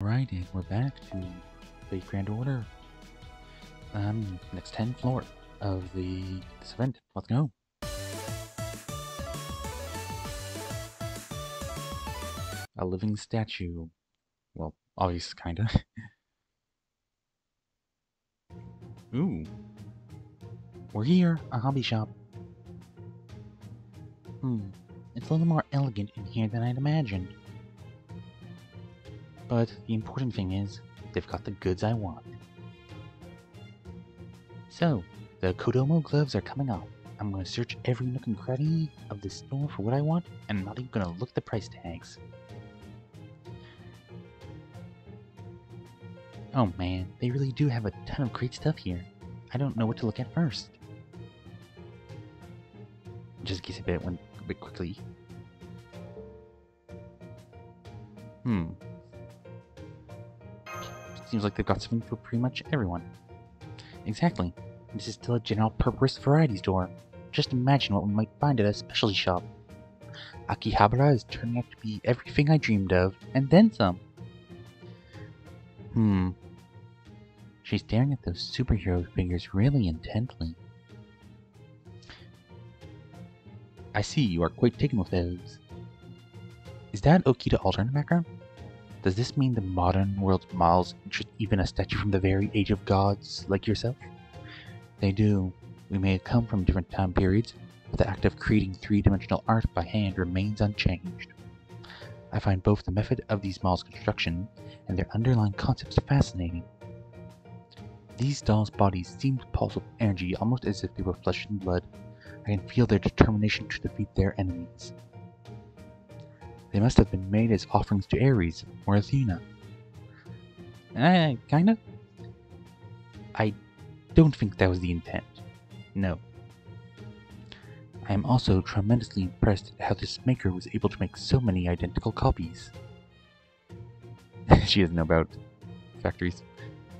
Right, and we're back to the Grand Order. Um, next 10 floor of the this event. Let's go. A living statue. Well, obvious, kinda. Ooh. We're here, a hobby shop. Hmm, it's a little more elegant in here than I'd imagined. But the important thing is, they've got the goods I want. So, the Kodomo gloves are coming off. I'm to search every nook and cranny of this store for what I want, and I'm not even to look at the price tags. Oh man, they really do have a ton of great stuff here. I don't know what to look at first. Just in case I bet it went a bit quickly. Hmm, Seems like they've got something for pretty much everyone. Exactly. This is still a general purpose variety store. Just imagine what we might find at a specialty shop. Akihabara is turning out to be everything I dreamed of, and then some. Hmm. She's staring at those superhero figures really intently. I see you are quite taken with those. Is that Okita Alter in the background? Does this mean the modern world's models even a statue from the very age of gods like yourself? They do. We may have come from different time periods, but the act of creating three-dimensional art by hand remains unchanged. I find both the method of these models' construction and their underlying concepts fascinating. These dolls' bodies seem to pulse with energy almost as if they were flesh and blood. I can feel their determination to defeat their enemies. They must have been made as offerings to Ares or Athena. Eh, kinda. I don't think that was the intent. No. I am also tremendously impressed at how this maker was able to make so many identical copies. she doesn't know about factories.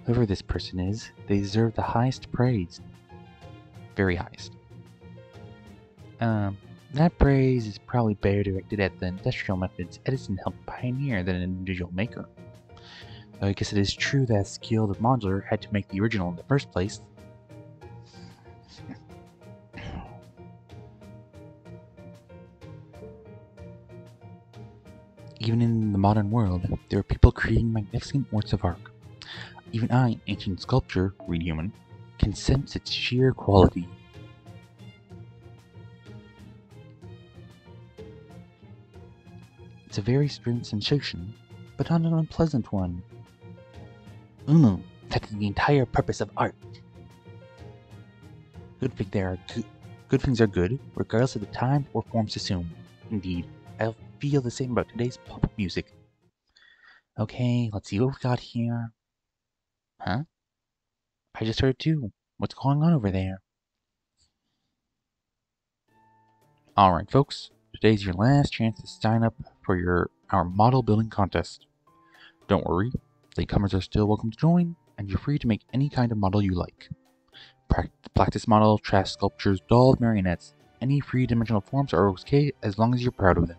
Whoever this person is, they deserve the highest praise. Very highest. Um, that praise is probably better directed at the industrial methods Edison helped pioneer than an individual maker. Though I guess it is true that skilled modeler had to make the original in the first place. Even in the modern world, there are people creating magnificent works of art. Even I, ancient sculpture, read human, can sense its sheer quality. A very strange sensation, but not an unpleasant one. Mm, that's the entire purpose of art. Good things there are good, good things are good, regardless of the time or forms assumed. Indeed, I feel the same about today's pop music. Okay, let's see what we got here. Huh? I just heard too. What's going on over there? Alright, folks. Today's your last chance to sign up for your our model building contest. Don't worry, latecomers are still welcome to join, and you're free to make any kind of model you like. Practice model, trash sculptures, dolls, marionettes, any three-dimensional forms are okay as long as you're proud of them.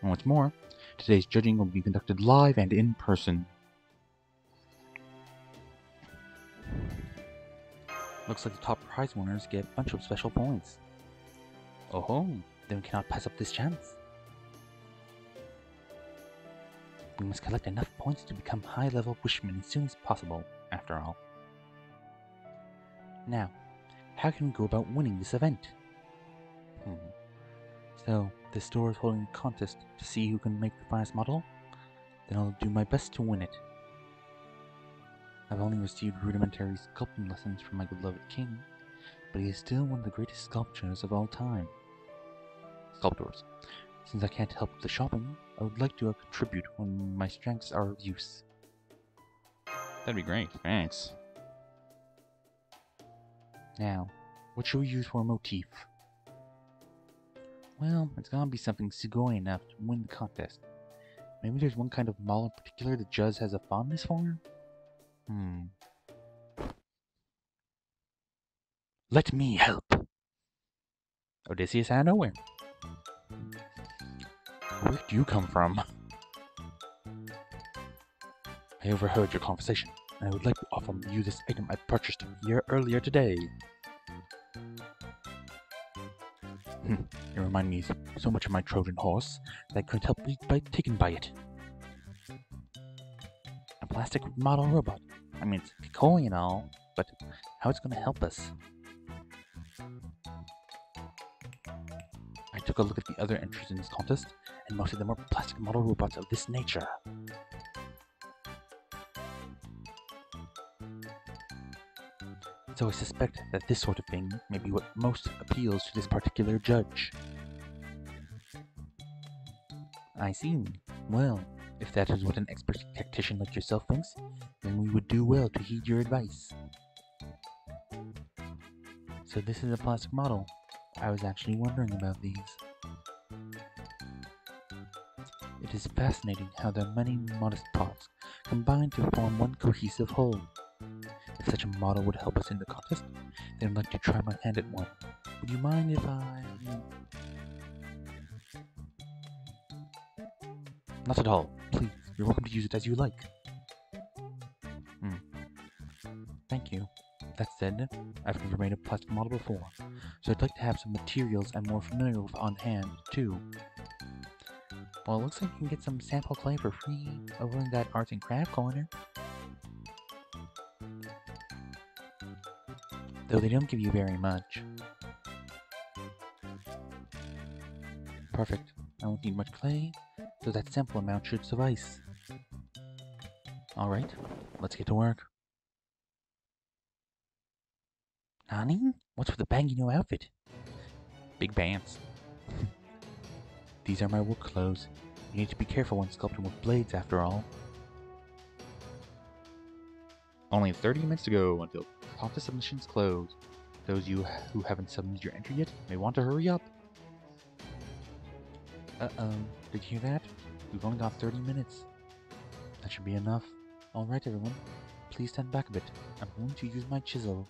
And what's more, today's judging will be conducted live and in person. Looks like the top prize winners get a bunch of special points. Oh ho, then we cannot pass up this chance. We must collect enough points to become high-level wishmen as soon as possible, after all. Now, how can we go about winning this event? Hmm. So, the store is holding a contest to see who can make the finest model? Then I'll do my best to win it. I've only received rudimentary sculpting lessons from my beloved king, but he is still one of the greatest sculptors of all time. Sculptors. Since I can't help with the shopping, I would like to contribute when my strengths are of use. That'd be great, thanks. Now, what should we use for a motif? Well, it's gonna be something sugoi enough to win the contest. Maybe there's one kind of mall in particular that Juz has a fondness for? Hmm. Let me help. Odysseus out of nowhere. Where do you come from? I overheard your conversation, and I would like to offer you this item I purchased here earlier today. Hmm, it reminded me so much of my Trojan horse that I couldn't help but be taken by it. A plastic model robot. I mean, it's cool and all, but how it's going to help us? I took a look at the other entries in this contest, and most of them were plastic model robots of this nature. So I suspect that this sort of thing may be what most appeals to this particular judge. I see. Well, if that is what an expert tactician like yourself thinks, then we would do well to heed your advice. So this is a plastic model. I was actually wondering about these. It is fascinating how their many modest parts combine to form one cohesive whole. If such a model would help us in the contest, then I'd like to try my hand at one. Would you mind if I... Not at all. Please, you're welcome to use it as you like. That said, I've never made a plastic model before, so I'd like to have some materials I'm more familiar with on hand, too. Well, it looks like you can get some sample clay for free over in that arts and craft corner. Though they don't give you very much. Perfect. I won't need much clay, so that sample amount should suffice. Alright, let's get to work. Nani? What's with the baggy new outfit? Big bands. These are my work clothes. You need to be careful when sculpting with blades, after all. Only 30 minutes to go until contest submissions close. Those you who haven't submitted your entry yet may want to hurry up. Uh-oh, did you hear that? We've only got 30 minutes. That should be enough. Alright everyone, please stand back a bit. I'm going to use my chisel.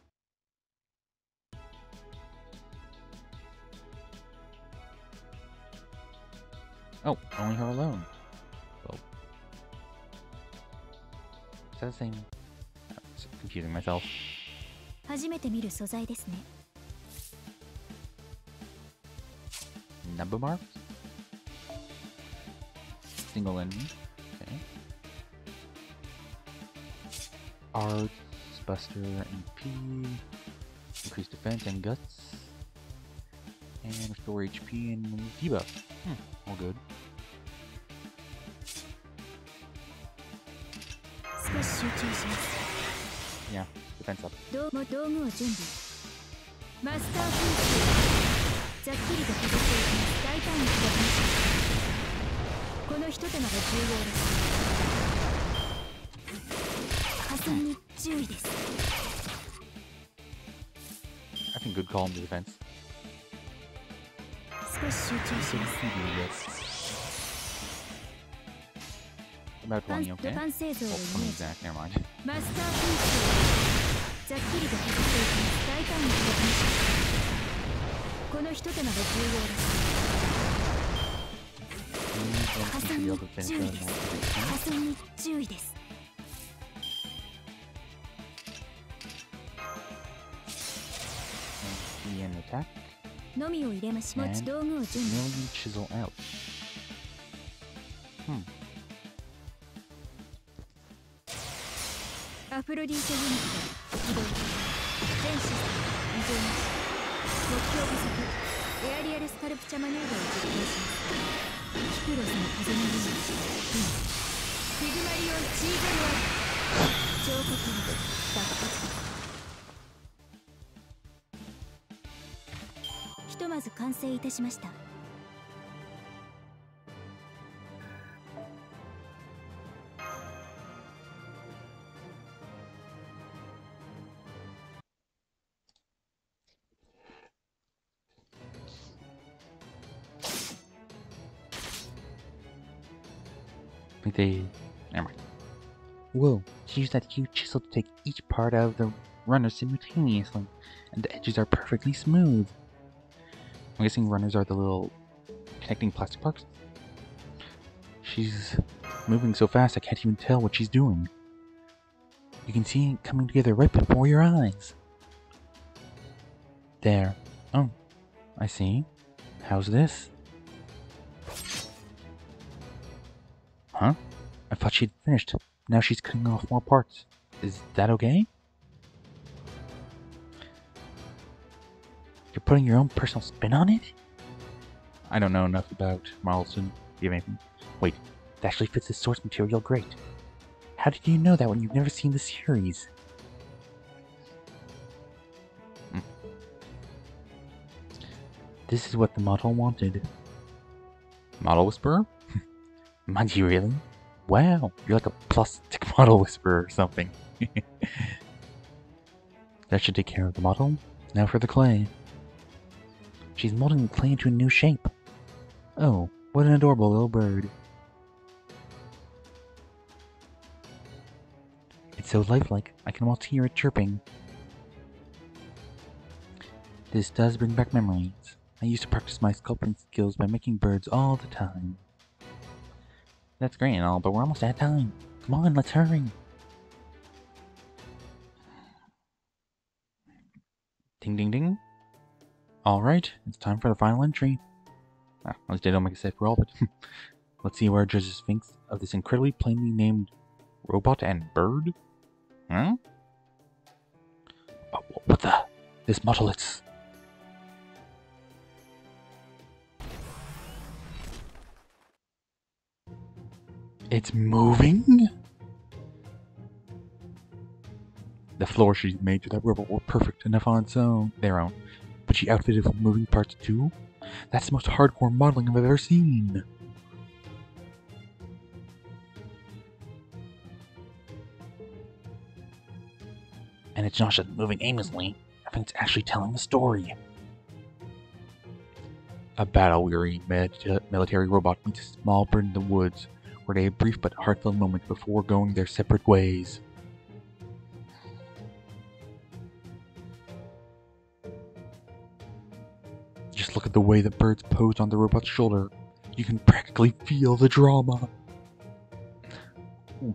Oh, only her alone. Well, is that the same? I'm confusing myself. 初めて見る素材ですね Number marks? Single engine. Okay. Arts, Buster, MP, increase defense and guts, and restore HP and debuff. Hmm, all good. 集中します。Yeah, defense up. どうも道具を準備。マスターフーざっくりと削っていきます大胆に砕きましょうこのひと手間が重要です。破損に注意です。I think good call on the defense. 少し集中します About パン 20, 土 okay? 管製造を Oh, イメ 20 ージ exact, never mind. マスターフーざっくりと削っていきます大胆に砕きましょうこのひと手間が重要です破 Please don't 損 be に able to finish 注意 that です now. 破損に注意です And an attack. のみを入れまし持ち道具を準備 Million chisel out. Hmm. アフロディーテユニット起動全システム異常なし目標不足エアリアルスカルプチャマネーバーを実行しますキクロスの風のユニットうんフィグマリオンチーゼルアル彫刻物爆発ひとまず完成いたしました。Never mind. Whoa, she used that huge chisel to take each part out of the runner simultaneously, and the edges are perfectly smooth. I'm guessing runners are the little connecting plastic parts. She's moving so fast I can't even tell what she's doing. You can see it coming together right before your eyes. There. Oh, I see. How's this? Huh? Thought she'd finished. Now she's cutting off more parts. Is that okay? You're putting your own personal spin on it? I don't know enough about Marlton. Do you have anything? Wait, it actually fits the source material great. How did you know that when you've never seen the series? Hmm. This is what the model wanted. Model Whisperer? Mind you, really? Wow, you're like a plastic model whisperer or something. that should take care of the model. Now for the clay. She's molding the clay into a new shape. Oh, what an adorable little bird. It's so lifelike, I can almost hear it chirping. This does bring back memories. I used to practice my sculpting skills by making birds all the time. That's great and all, but we're almost out of time. Come on, let's hurry. Ding ding ding. Alright, it's time for the final entry. Ah, at least I don't make a safe roll, but let's see where judges thinks of this incredibly plainly named robot and bird. Huh? Oh, what the? This model, it's... It's moving? The floor she made to that robot were perfect enough on its own, their own, but she outfitted with moving parts too? That's the most hardcore modeling I've ever seen. And it's not just moving aimlessly, I think it's actually telling the story. A battle-weary military robot meets a small bird in the woods have brief but heartfelt moment before going their separate ways. Just look at the way the birds posed on the robot's shoulder. You can practically feel the drama. Ooh.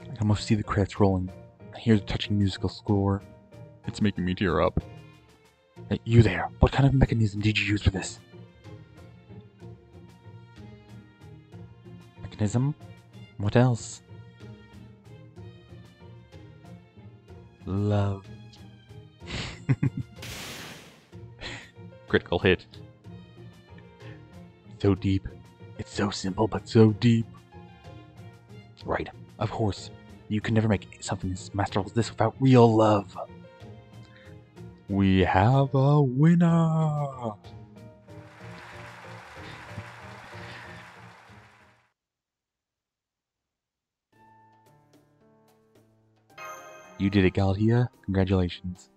I can almost see the credits rolling. I hear the touching musical score. It's making me tear up. Hey, you there, what kind of mechanism did you use for this? Mechanism? What else? Love. Critical hit. So deep. It's so simple, but so deep. Right, of course. You can never make something as masterful as this without real love. We have a winner! You did it, Galatea. Congratulations.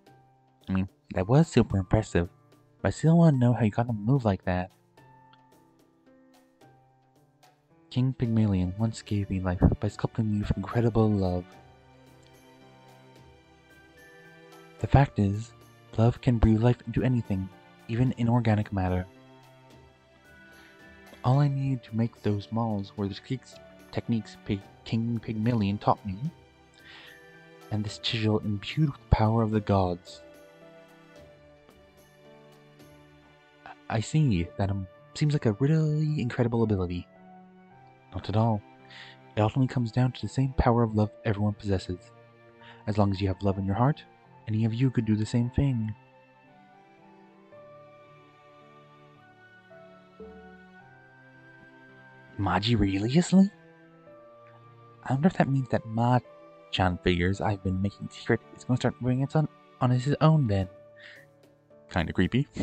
I mean, that was super impressive. But I still want to know how you got to move like that. King Pygmalion once gave me life by sculpting me with incredible love. The fact is, love can breathe life into anything, even inorganic matter. All I needed to make those malls were the techniques, techniques King Pygmalion taught me, and this chisel imbued with the power of the gods. I see that um, seems like a really incredible ability. Not at all. It ultimately comes down to the same power of love everyone possesses. As long as you have love in your heart, any of you could do the same thing. Maji realiously? I wonder if that means that Ma-chan figures I've been making secret is going to start moving its on, on his own then. Kinda creepy.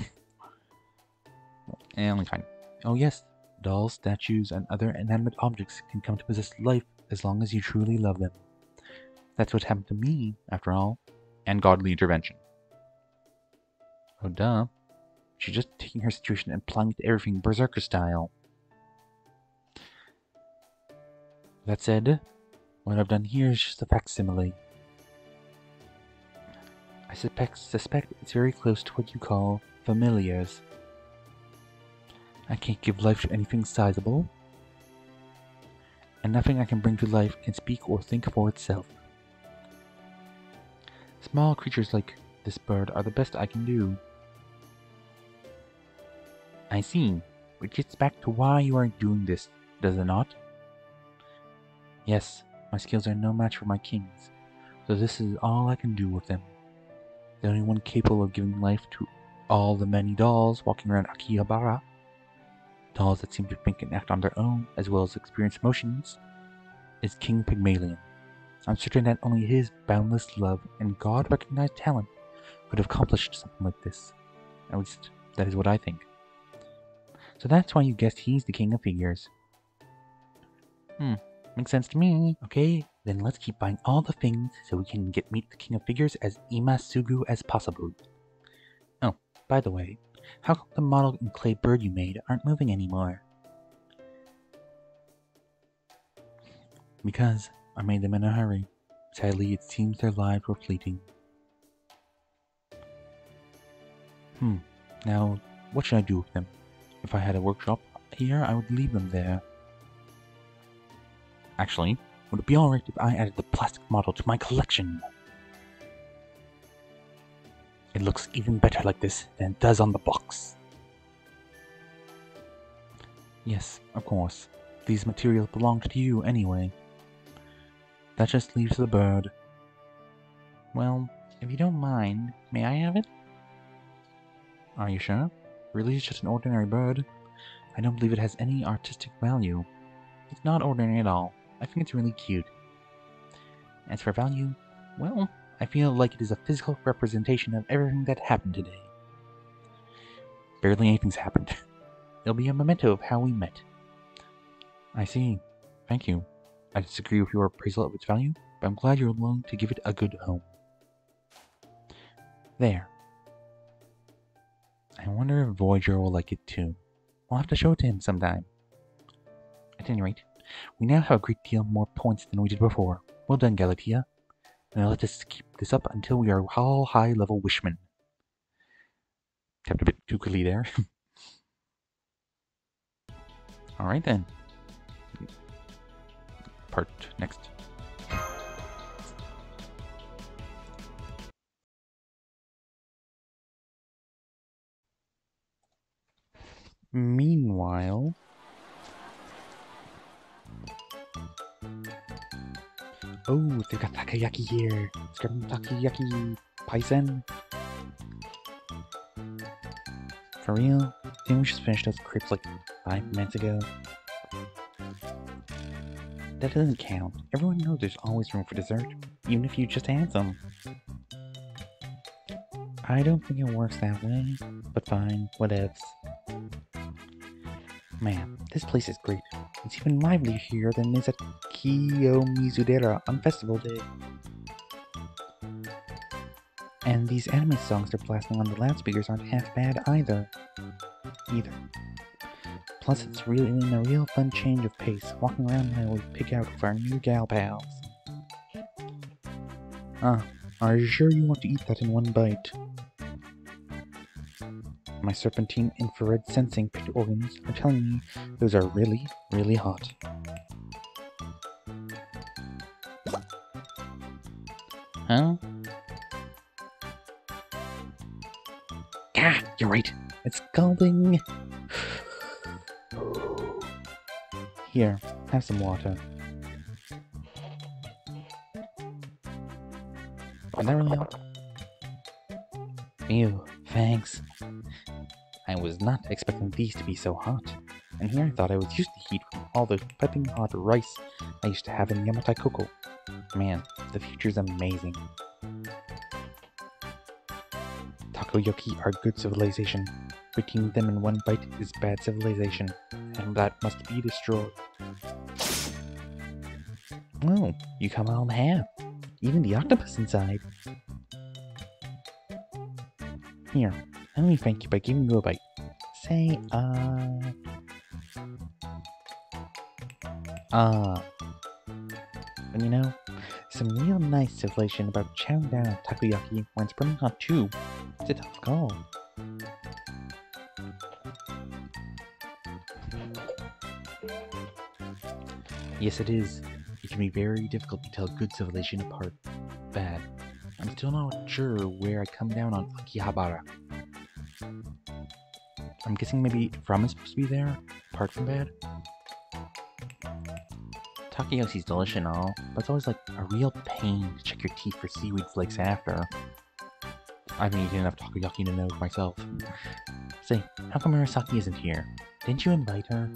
and kind. Oh yes, dolls, statues, and other inanimate objects can come to possess life as long as you truly love them. That's what happened to me, after all, and godly intervention. Oh duh. She's just taking her situation and applying it to everything Berserker style. That said, what I've done here is just a facsimile. I suspect, suspect it's very close to what you call familiars. I can't give life to anything sizable, and nothing I can bring to life can speak or think for itself. Small creatures like this bird are the best I can do. I see. Which gets back to why you are doing this, does it not? Yes, my skills are no match for my king's, so this is all I can do with them. The only one capable of giving life to all the many dolls walking around Akihabara, dolls that seem to think and act on their own, as well as experience emotions, is King Pygmalion. I'm certain that only his boundless love and God recognized talent could have accomplished something like this. At least, that is what I think. So that's why you guessed he's the king of figures. Hmm, makes sense to me. Okay, then let's keep buying all the things so we can get meet the king of figures as imasugu as possible. Oh, by the way, how come the model and clay bird you made aren't moving anymore? Because I made them in a hurry. Sadly, it seems their lives were fleeting. Hmm, now, what should I do with them? If I had a workshop here, I would leave them there. Actually, would it be alright if I added the plastic model to my collection? It looks even better like this than it does on the box. Yes, of course. These materials belong to you anyway. That just leaves the bird. Well, if you don't mind, may I have it? Are you sure? Really, it's just an ordinary bird. I don't believe it has any artistic value. It's not ordinary at all. I think it's really cute. As for value, well, I feel like it is a physical representation of everything that happened today. Barely anything's happened. It'll be a memento of how we met. I see. Thank you. I disagree with your appraisal of its value, but I'm glad you're willing to give it a good home. There. I wonder if Voyager will like it too. We'll have to show it to him sometime. At any rate, we now have a great deal more points than we did before. Well done, Galatea. Now let us keep this up until we are all high-level wishmen. Tapped a bit too quickly there. Alright then. Part next. Meanwhile, oh, they got takoyaki here. Let's grab some takoyaki, Paisen. For real? Didn't we just finish those crepes like five minutes ago? That doesn't count. Everyone knows there's always room for dessert, even if you just add some. I don't think it works that way, but fine, whatevs. Man, this place is great. It's even livelier here than it is at Kiyomizudera on festival day. And these anime songs they're blasting on the loudspeakers aren't half bad either. Either. Plus, it's really in a real fun change of pace, walking around while we pick out with our new gal pals. Ah, are you sure you want to eat that in one bite? My serpentine infrared sensing organs are telling me those are really, really hot. Huh? Ah, you're right. It's scalding. Here, have some water. Will that really help? Ew, thanks. I was not expecting these to be so hot. And here I thought I was used to heat from all the piping hot rice I used to have in Yamatai Koku. Man, the future's amazing. Takoyaki are good civilization. Putting them in one bite is bad civilization, and that must be destroyed. Oh, you come out half. Even the octopus inside. Here, let me thank you by giving you a bite. Say, uh... Ah. And you know, some real nice civilization about chowing down takoyaki when it's burning hot too. It's a tough call. Yes, it is. It can be very difficult to tell good civilization apart still not sure where I come down on Akihabara. I'm guessing maybe is supposed to be there, apart from bad. Takoyaki's delicious and all, but it's always like a real pain to check your teeth for seaweed flakes after. I haven't eaten enough takoyaki to know myself. Say, how come Murasaki isn't here? Didn't you invite her?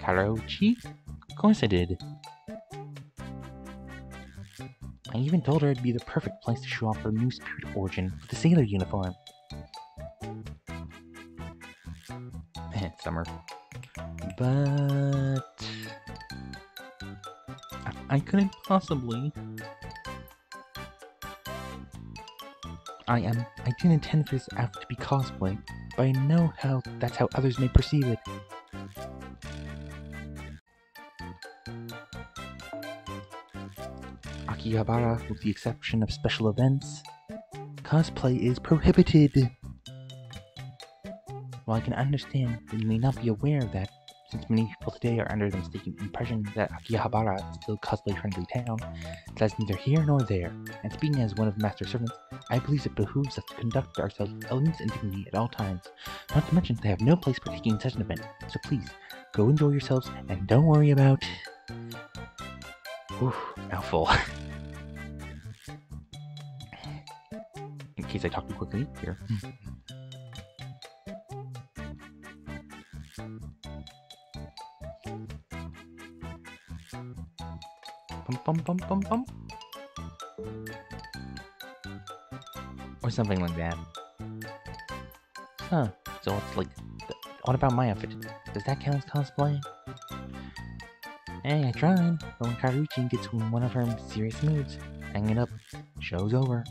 Karochi? Of course I did. I even told her it'd be the perfect place to show off her new spirit origin with the sailor uniform. Eh, summer. But... I, couldn't possibly... I am. I didn't intend for this outfit to be cosplay, but I know how that's how others may perceive it. Akihabara, with the exception of special events, cosplay is prohibited. While I can understand you may not be aware of that, since many people today are under the mistaken impression that Akihabara is still a cosplay-friendly town, that's neither here nor there, and speaking as one of the Master Servants, I believe it behooves us to conduct ourselves with elegance and dignity at all times, not to mention they have no place for taking such an event, so please, go enjoy yourselves, and don't worry about... Oof, mouthful. In case I talk too quickly, here. Bum bum bum bum. Or something like that. Huh. So it's like, what about my outfit? Does that count as cosplay? Hey, I tried, but when Karuchi gets one of her serious moods, hang it up, show's over.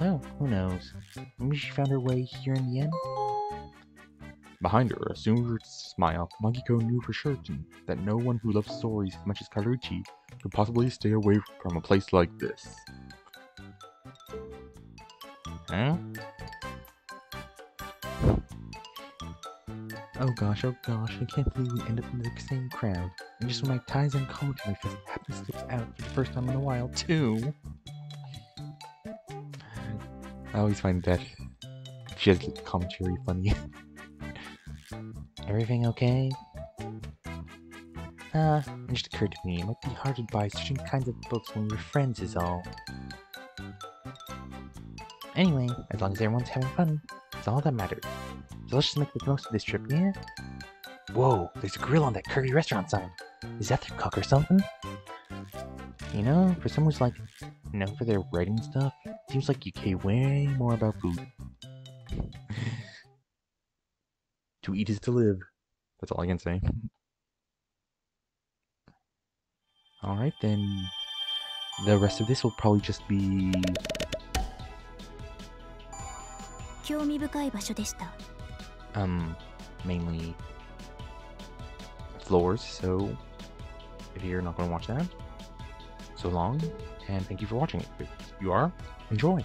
Although, who knows? Maybe she found her way here in the end? Behind her, a soon smile, Magiko knew for certain that no one who loves stories as much as Karuchi could possibly stay away from a place like this. Huh? Oh gosh, oh gosh, I can't believe we end up in the same crowd. And just when my Taizan commentary fest happens to out for the first time in a while, too. I always find that just commentary funny. Everything okay? Uh, it just occurred to me, it might be hard to buy certain kinds of books when we're friends is all. Anyway, as long as everyone's having fun, it's all that matters. So let's just make the most of this trip, yeah? Whoa, there's a grill on that curvy restaurant sign. Is that their cook or something? You know, for someone who's like known for their writing stuff, seems like you care way more about food. to eat is to live. That's all I can say. Alright then. The rest of this will probably just be 興味深い場所でした um mainly floors, so if you're not gonna watch that, so long, and thank you for watching it. If you are, enjoy.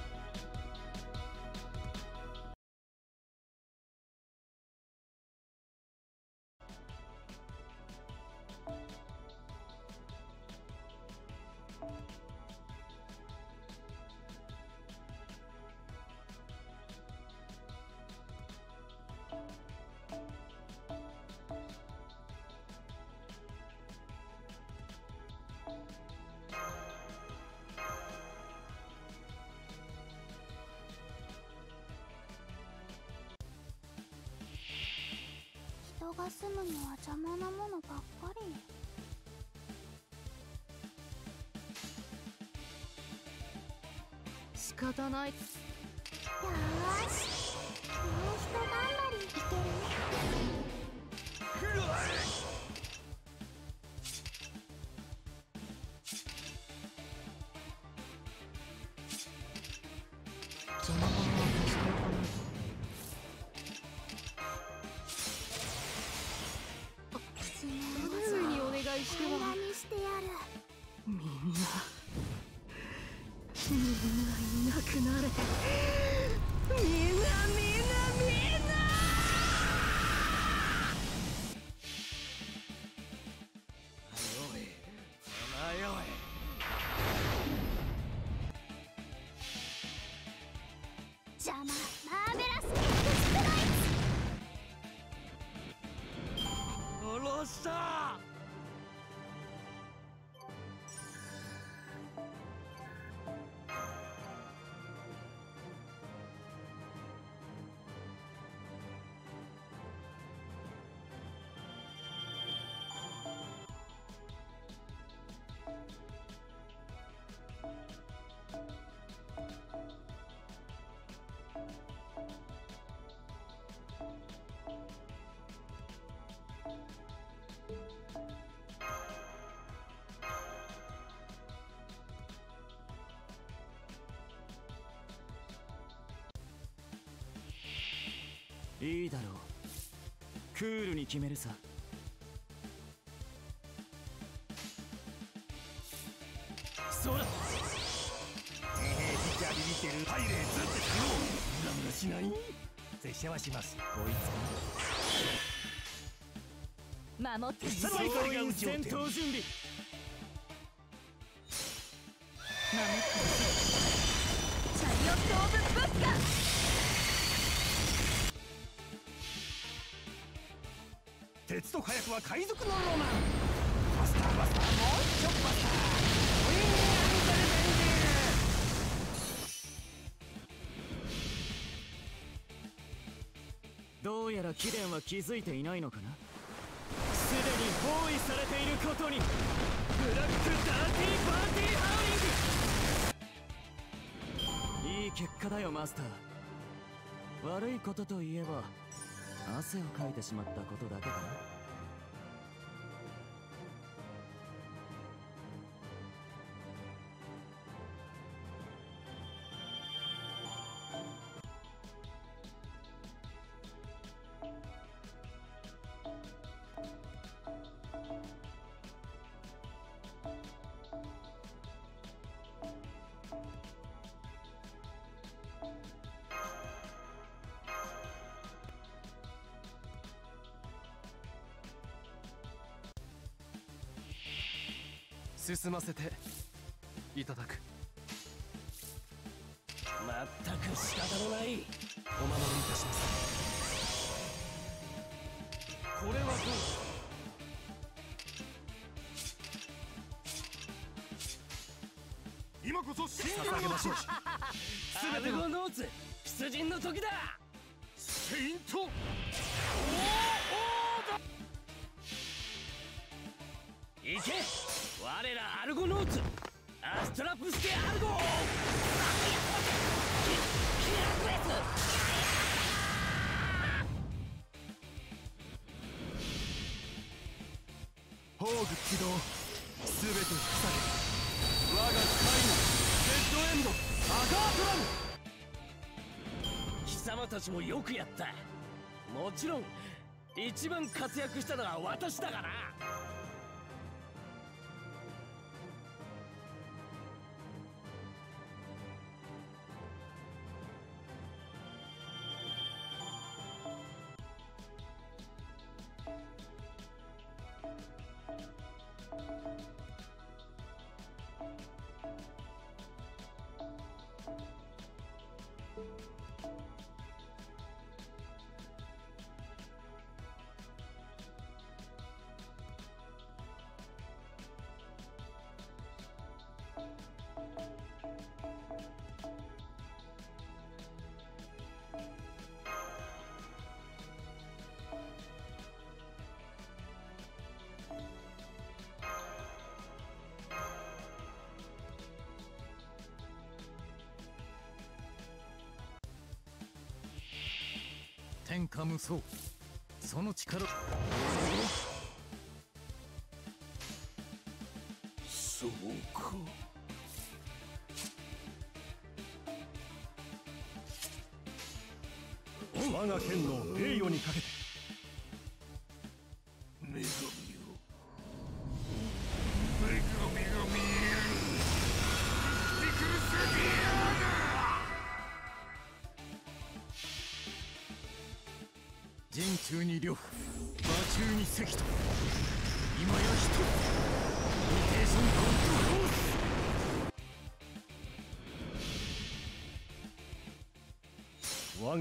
が住むのは邪魔なものばっかり。仕方ない。よーしいいだろう。クールに決めるさ。そらてへへビチャビビってるパイレーツってムラムラしない？拙者はします。こい守って戦闘準備。守って鉄と火薬は海賊のロマン。バスターバスターもうちょっバスターウィンアンドルベンジどうやら貴殿は気づいていないのかな？すでに包囲されていることに。ブラック・ダーティー・パーティー・ハウリングいい結果だよマスター。悪いことといえば汗をかいてしまったことだけだな進ませていただく。まったく仕方のないお守りいたします。これはどう？今こそ真捧げましょう。アルゴノーツ出陣の時だ。セイント行け我らアルゴノーツ。アストラプステアルゴ。キキラクエス宝具起動すべて塞げ我がカイナレッドエンドアガートラム貴様たちもよくやった。もちろん一番活躍したのは私だがな。天下無双。その力。そう。か我が剣の栄誉にかけて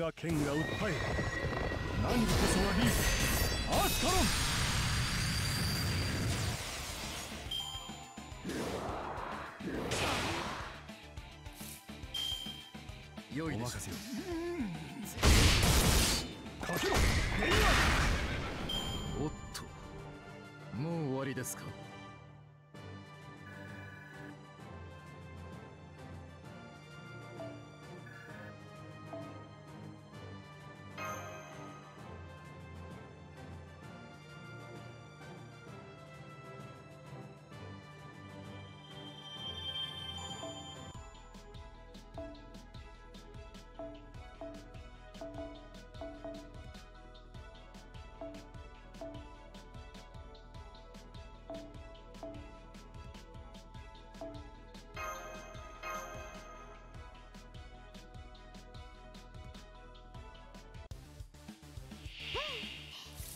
が剣が訴え何こそがリーゼアスカロン良いでしょうかけろ。レイヤーおっと。もう終わりですか？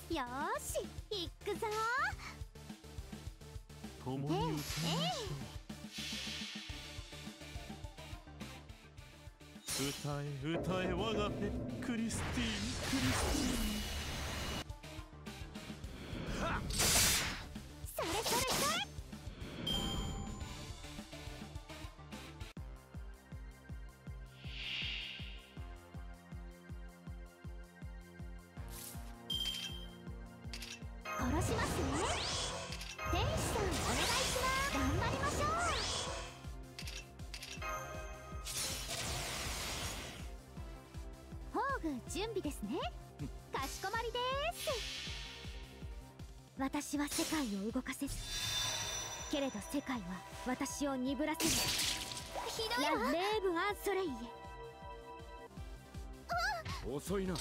よし行くぞ。共に歌いましょう。歌え歌え我がペクリスティーンクリスティーン。準備ですね。かしこまりです。私は世界を動かせず。けれど世界は私を鈍らせるひどいわ。レーブ・アンソレイエ遅いな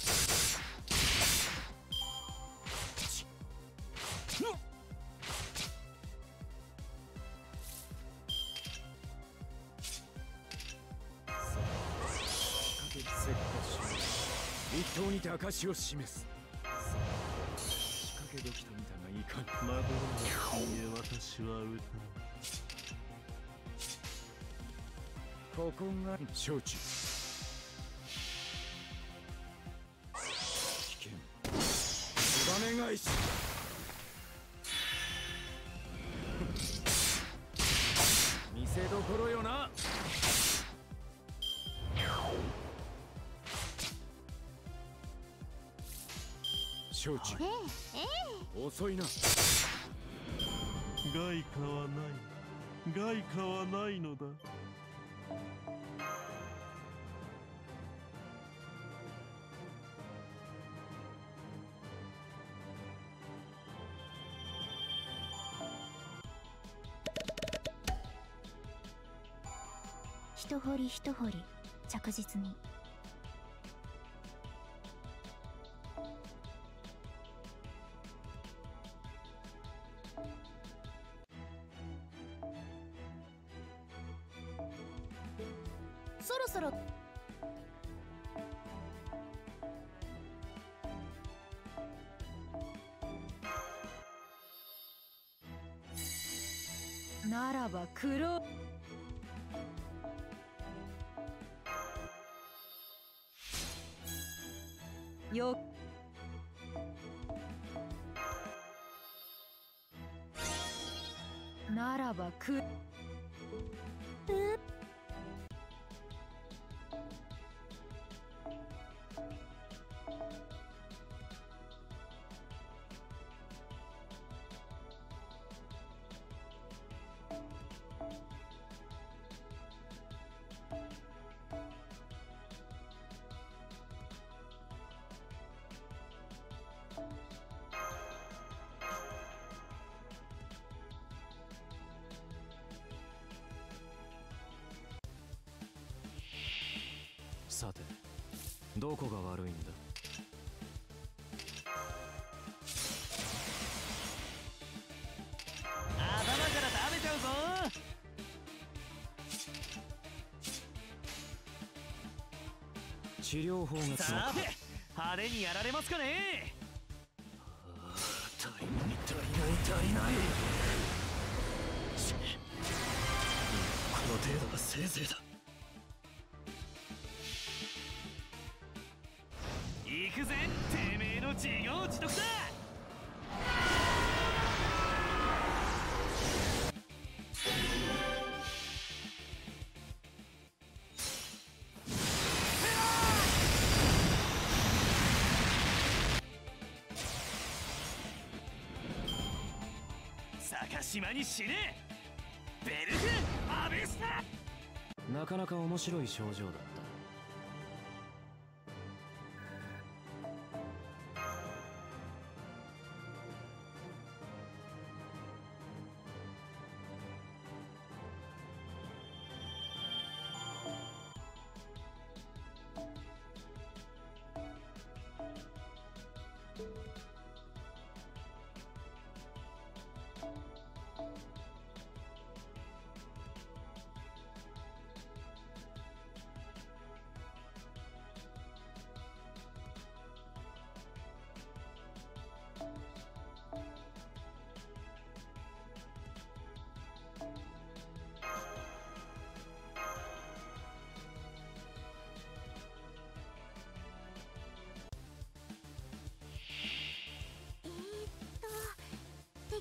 証を示す。仕掛けできたみたがいかんマドローナ君へ私は歌うここが承知危険。ツバメ返し承知えええ遅いな。外貨はない。外貨はないのだ。一掘り一掘り着実に 그 さてどこが悪いんだ？頭から食べちゃうぞ！治療法がつさて派手にやられますかね？足りない足りない足りない。この程度がせいぜいだ島に死ねベルグアベスタなかなか面白い症状だった。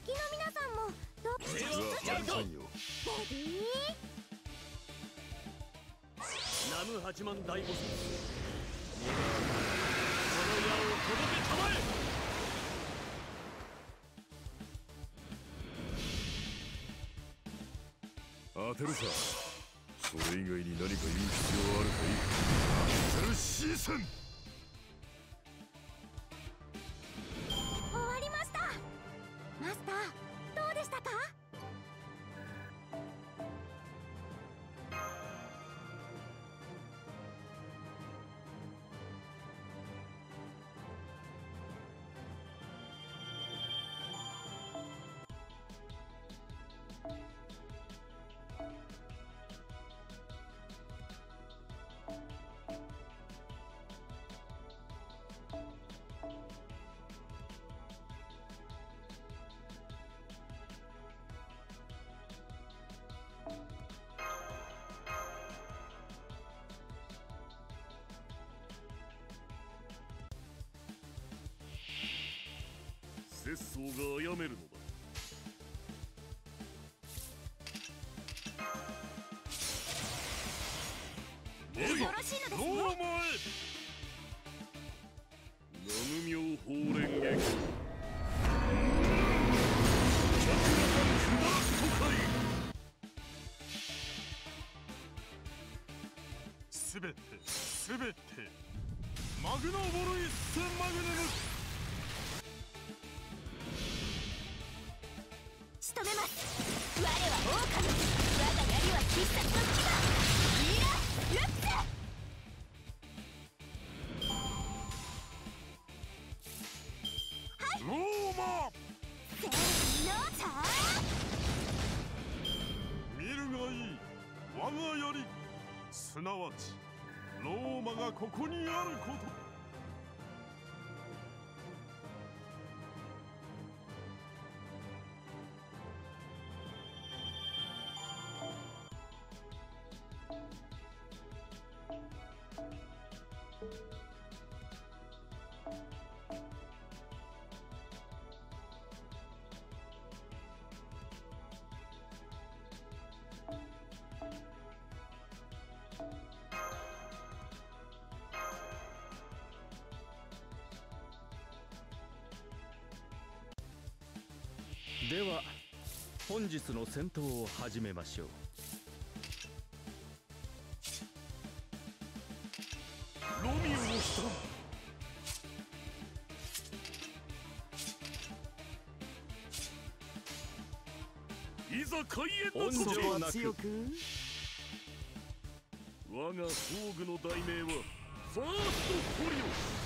敵の皆さんもどかナム八万大ボスその矢を届けたまえ。当てるさ。それ以外に何か言う必要あるかい当てるシーセン。節操が殺めるのだ。よろしいのですねすなわちローマがここにあること。では本日の戦闘を始めましょう。ロミオの下。いざ開演の温時情なく？我が宝具の題名はファーストフォリさ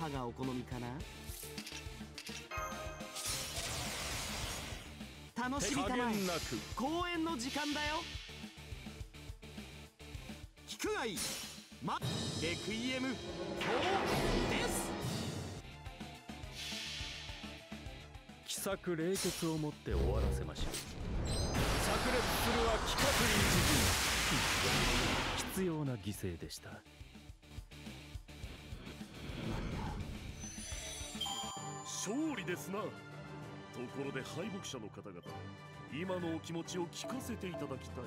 どのバッハがお好みかな？楽しみ加たまえ減なく。公演の時間だよ。聞くがいい。まレクイエム4です。奇策冷血をもって終わらせましょう。炸裂するは企画に必要な犠牲でしたですな。ところで敗北者の方々今のお気持ちを聞かせていただきたい。